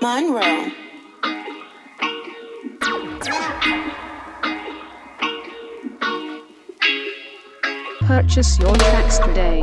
Monroe. Purchase your tracks today.